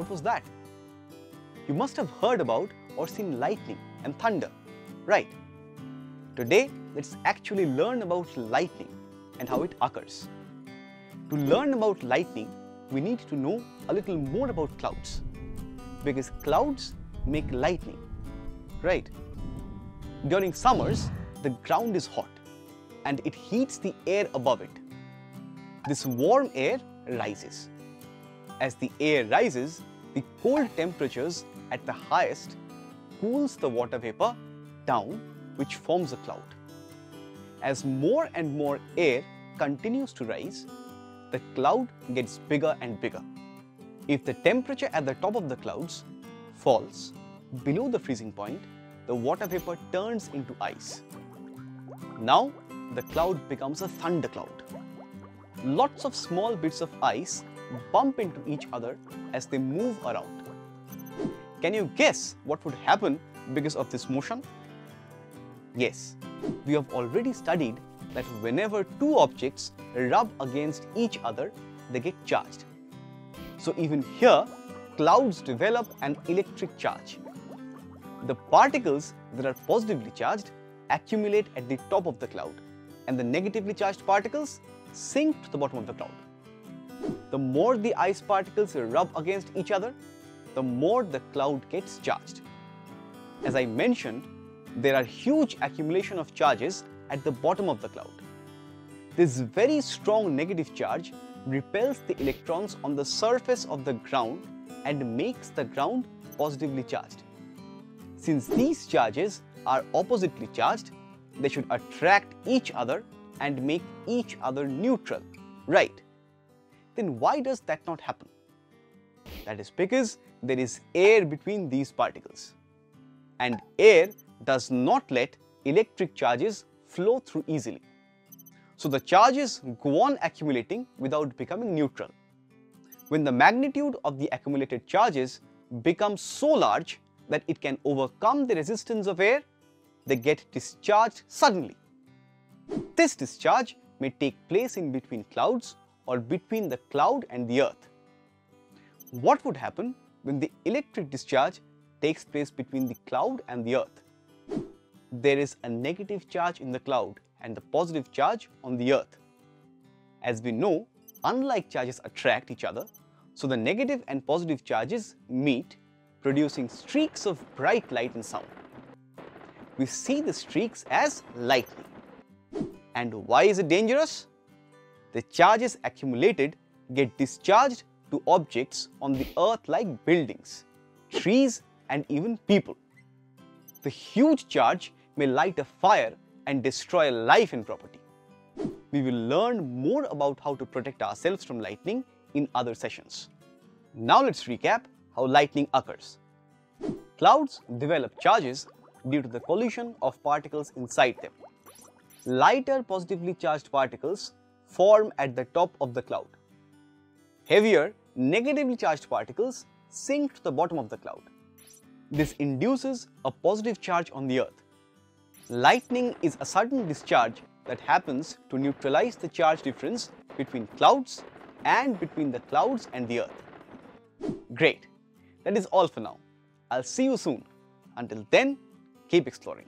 What was that? You must have heard about or seen lightning and thunder, right? Today, let's actually learn about lightning and how it occurs. To learn about lightning, we need to know a little more about clouds because clouds make lightning, right? During summers, the ground is hot and it heats the air above it. This warm air rises. As the air rises, the cold temperatures at the highest cools the water vapor down which forms a cloud. As more and more air continues to rise, the cloud gets bigger and bigger. If the temperature at the top of the clouds falls below the freezing point, the water vapor turns into ice. Now, the cloud becomes a thundercloud. Lots of small bits of ice bump into each other as they move around. Can you guess what would happen because of this motion? Yes, we have already studied that whenever two objects rub against each other, they get charged. So even here, clouds develop an electric charge. The particles that are positively charged accumulate at the top of the cloud and the negatively charged particles sink to the bottom of the cloud. The more the ice particles rub against each other, the more the cloud gets charged. As I mentioned, there are huge accumulation of charges at the bottom of the cloud. This very strong negative charge repels the electrons on the surface of the ground and makes the ground positively charged. Since these charges are oppositely charged, they should attract each other and make each other neutral, right? Then why does that not happen? That is because there is air between these particles. And air does not let electric charges flow through easily. So the charges go on accumulating without becoming neutral. When the magnitude of the accumulated charges becomes so large that it can overcome the resistance of air, they get discharged suddenly. This discharge may take place in between clouds or between the cloud and the earth. What would happen when the electric discharge takes place between the cloud and the earth? There is a negative charge in the cloud and the positive charge on the earth. As we know, unlike charges attract each other, so the negative and positive charges meet, producing streaks of bright light and sound. We see the streaks as lightning. And why is it dangerous? The charges accumulated get discharged to objects on the earth like buildings, trees and even people. The huge charge may light a fire and destroy life and property. We will learn more about how to protect ourselves from lightning in other sessions. Now let's recap how lightning occurs. Clouds develop charges due to the collision of particles inside them. Lighter positively charged particles form at the top of the cloud. Heavier negatively charged particles sink to the bottom of the cloud. This induces a positive charge on the earth. Lightning is a sudden discharge that happens to neutralize the charge difference between clouds and between the clouds and the earth. Great. That is all for now. I'll see you soon. Until then, keep exploring.